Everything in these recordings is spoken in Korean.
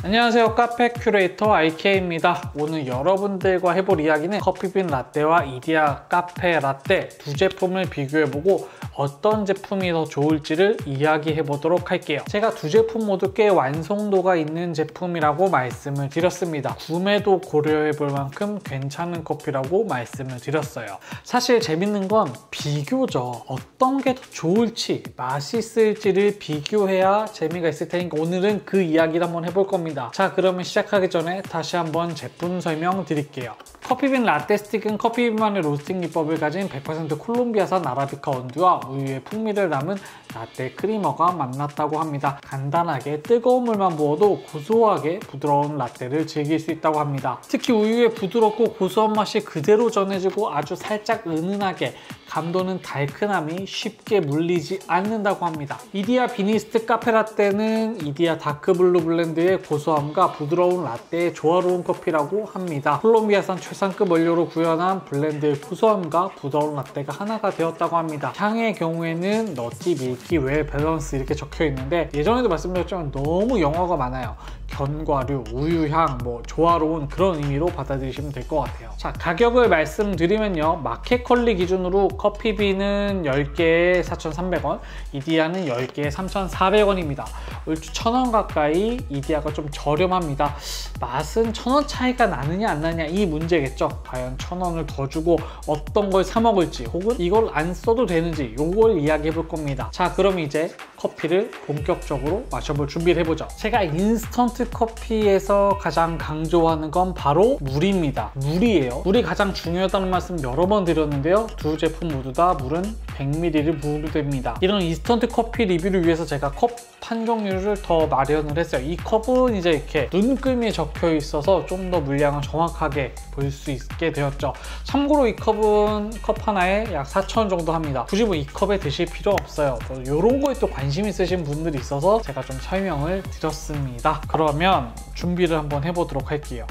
안녕하세요. 카페 큐레이터 IK입니다. 오늘 여러분들과 해볼 이야기는 커피빈 라떼와 이디야 카페 라떼 두 제품을 비교해보고 어떤 제품이 더 좋을지를 이야기해 보도록 할게요. 제가 두 제품 모두 꽤 완성도가 있는 제품이라고 말씀을 드렸습니다. 구매도 고려해 볼 만큼 괜찮은 커피라고 말씀을 드렸어요. 사실 재밌는 건 비교죠. 어떤 게 더 좋을지 맛있을지를 비교해야 재미가 있을 테니까 오늘은 그 이야기를 한번 해볼 겁니다 자 그러면 시작하기 전에 다시 한번 제품 설명 드릴게요 커피빈 라떼 스틱은 커피빈만의 로스팅 기법을 가진 100% 콜롬비아산 아라비카 원두와 우유의 풍미를 담은 라떼 크리머가 만났다고 합니다. 간단하게 뜨거운 물만 부어도 고소하게 부드러운 라떼를 즐길 수 있다고 합니다. 특히 우유의 부드럽고 고소한 맛이 그대로 전해지고 아주 살짝 은은하게 감도는 달큰함이 쉽게 물리지 않는다고 합니다. 이디야 비니스트 카페라떼는 이디야 다크블루 블렌드의 고소함과 부드러운 라떼의 조화로운 커피라고 합니다. 콜롬비아산 최 상급 원료로 구현한 블렌드의 고소함과 부드러운 라떼가 하나가 되었다고 합니다. 향의 경우에는 nutty, milky, well balance 이렇게 적혀 있는데 예전에도 말씀드렸지만 너무 영어가 많아요. 견과류, 우유향, 뭐 조화로운 그런 의미로 받아들이시면 될 것 같아요. 자 가격을 말씀드리면요. 마켓컬리 기준으로 커피비는 10개에 4,300원, 이디야는 10개에 3,400원입니다. 얼추 1,000원 가까이 이디야가 좀 저렴합니다. 맛은 1,000원 차이가 나느냐 안 나느냐 이 문제겠죠. 과연 1,000원을 더 주고 어떤 걸 사 먹을지 혹은 이걸 안 써도 되는지 이걸 이야기해 볼 겁니다. 자 그럼 이제 커피를 본격적으로 마셔볼 준비를 해보죠. 제가 인스턴트 커피에서 가장 강조하는 건 바로 물입니다. 물이에요. 물이 가장 중요하다는 말씀 여러 번 드렸는데요. 두 제품 모두 다 물은 100ml를 부으면 됩니다. 이런 인스턴트 커피 리뷰를 위해서 제가 컵 한 종류를 더 마련을 했어요. 이 컵은 이제 이렇게 눈금이 적혀 있어서 좀 더 물량을 정확하게 볼 수 있게 되었죠. 참고로 이 컵은 컵 하나에 약 4,000원 정도 합니다. 굳이 뭐 이 컵에 드실 필요 없어요. 이런 거에 또 관심 있으신 분들이 있어서 제가 좀 설명을 드렸습니다. 그러면 준비를 한번 해보도록 할게요.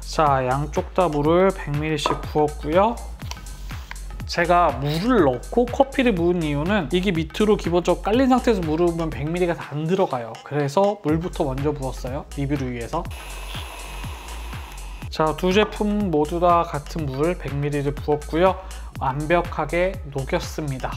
자, 양쪽 다 물을 100ml씩 부었고요. 제가 물을 넣고 커피를 부은 이유는 이게 밑으로 기본적으로 깔린 상태에서 물을 부으면 100ml가 다 안 들어가요. 그래서 물부터 먼저 부었어요. 리뷰를 위해서. 자, 두 제품 모두 다 같은 물 100ml를 부었고요. 완벽하게 녹였습니다.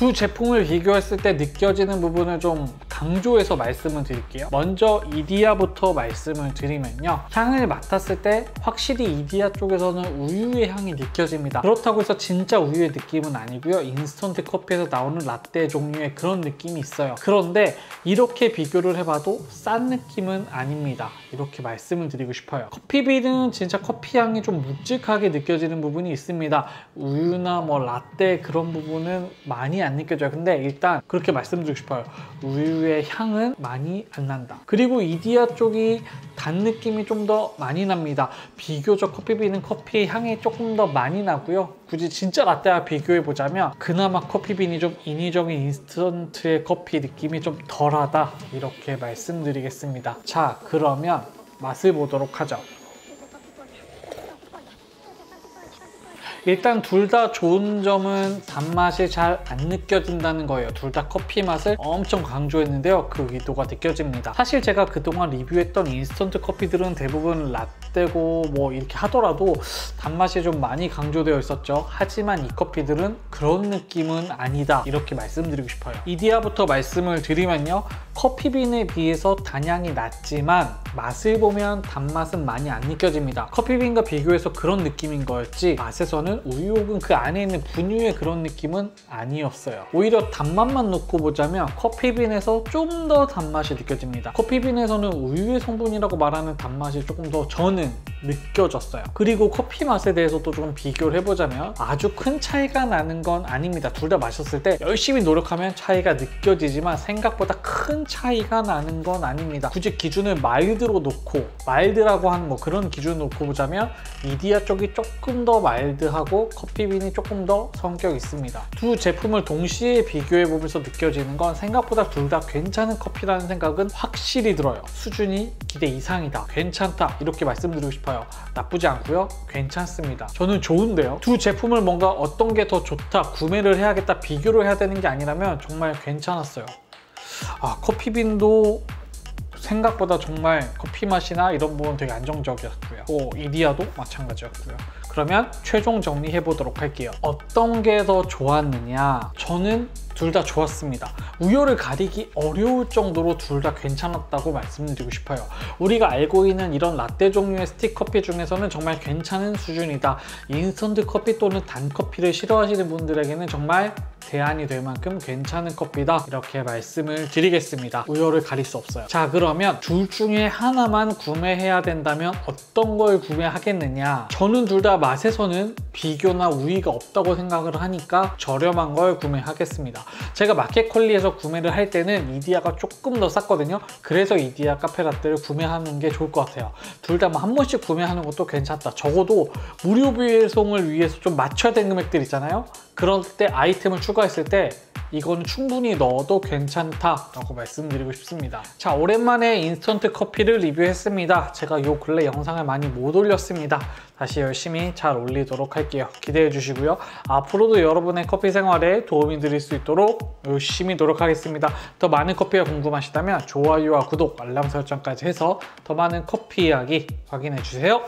두 제품을 비교했을 때 느껴지는 부분을 좀 강조해서 말씀을 드릴게요. 먼저 이디야부터 말씀을 드리면요. 향을 맡았을 때 확실히 이디야 쪽에서는 우유의 향이 느껴집니다. 그렇다고 해서 진짜 우유의 느낌은 아니고요. 인스턴트 커피에서 나오는 라떼 종류의 그런 느낌이 있어요. 그런데 이렇게 비교를 해봐도 싼 느낌은 아닙니다. 이렇게 말씀을 드리고 싶어요. 커피비는 진짜 커피 향이 좀 묵직하게 느껴지는 부분이 있습니다. 우유나 뭐 라떼 그런 부분은 많이 안 느껴져요. 근데 일단 그렇게 말씀드리고 싶어요. 우유의 향은 많이 안 난다. 그리고 이디야 쪽이 단 느낌이 좀 더 많이 납니다. 비교적 커피비는 커피의 향이 조금 더 많이 나고요. 굳이 진짜 라떼와 비교해 보자면 그나마 커피빈이 좀 인위적인 인스턴트의 커피 느낌이 좀 덜하다 이렇게 말씀드리겠습니다. 자 그러면 맛을 보도록 하죠. 일단 둘 다 좋은 점은 단맛이 잘 안 느껴진다는 거예요. 둘 다 커피 맛을 엄청 강조했는데요. 그 의도가 느껴집니다. 사실 제가 그동안 리뷰했던 인스턴트 커피들은 대부분 라떼고 뭐 이렇게 하더라도 단맛이 좀 많이 강조되어 있었죠. 하지만 이 커피들은 그런 느낌은 아니다. 이렇게 말씀드리고 싶어요. 이디야부터 말씀을 드리면요. 커피빈에 비해서 단향이 낮지만 맛을 보면 단맛은 많이 안 느껴집니다. 커피빈과 비교해서 그런 느낌인 거였지 맛에서는 우유 혹은 그 안에 있는 분유의 그런 느낌은 아니었어요. 오히려 단맛만 놓고 보자면 커피빈에서 좀 더 단맛이 느껴집니다. 커피빈에서는 우유의 성분이라고 말하는 단맛이 조금 더 저는 느껴졌어요. 그리고 커피 맛에 대해서도 좀 비교를 해보자면 아주 큰 차이가 나는 건 아닙니다. 둘 다 마셨을 때 열심히 노력하면 차이가 느껴지지만 생각보다 큰 차이가 나는 건 아닙니다. 굳이 기준을 마일드로 놓고 마일드라고 하는 뭐 그런 기준을 놓고 보자면 이디야 쪽이 조금 더 마일드하고 커피빈이 조금 더 성격 있습니다. 두 제품을 동시에 비교해 보면서 느껴지는 건 생각보다 둘 다 괜찮은 커피라는 생각은 확실히 들어요. 수준이 기대 이상이다. 괜찮다. 이렇게 말씀드리고 싶어요. 나쁘지 않고요. 괜찮습니다. 저는 좋은데요. 두 제품을 뭔가 어떤 게 더 좋다, 구매를 해야겠다, 비교를 해야 되는 게 아니라면 정말 괜찮았어요. 아, 커피빈도 생각보다 정말 커피 맛이나 이런 부분 되게 안정적이었고요. 또 이디아도 마찬가지였고요. 그러면 최종 정리해 보도록 할게요. 어떤 게 더 좋았느냐? 저는 둘 다 좋았습니다. 우열을 가리기 어려울 정도로 둘 다 괜찮았다고 말씀드리고 싶어요. 우리가 알고 있는 이런 라떼 종류의 스틱 커피 중에서는 정말 괜찮은 수준이다. 인스턴트 커피 또는 단 커피를 싫어하시는 분들에게는 정말 대안이 될 만큼 괜찮은 커피다. 이렇게 말씀을 드리겠습니다. 우열을 가릴 수 없어요. 자 그러면 둘 중에 하나만 구매해야 된다면 어떤 걸 구매하겠느냐? 저는 둘 다 맛에서는 비교나 우위가 없다고 생각을 하니까 저렴한 걸 구매하겠습니다. 제가 마켓컬리에서 구매를 할 때는 이디야가 조금 더 쌌거든요. 그래서 이디야 카페라떼를 구매하는 게 좋을 것 같아요. 둘 다 뭐 한 번씩 구매하는 것도 괜찮다. 적어도 무료 배송을 위해서 좀 맞춰야 되는 금액들 있잖아요 그럴 때 아이템을 추가했을 때 이거는 충분히 넣어도 괜찮다라고 말씀드리고 싶습니다. 자, 오랜만에 인스턴트 커피를 리뷰했습니다. 제가 요 근래 영상을 많이 못 올렸습니다. 다시 열심히 잘 올리도록 할게요. 기대해 주시고요. 앞으로도 여러분의 커피 생활에 도움이 드릴 수 있도록 열심히 노력하겠습니다. 더 많은 커피가 궁금하시다면 좋아요와 구독, 알람 설정까지 해서 더 많은 커피 이야기 확인해 주세요.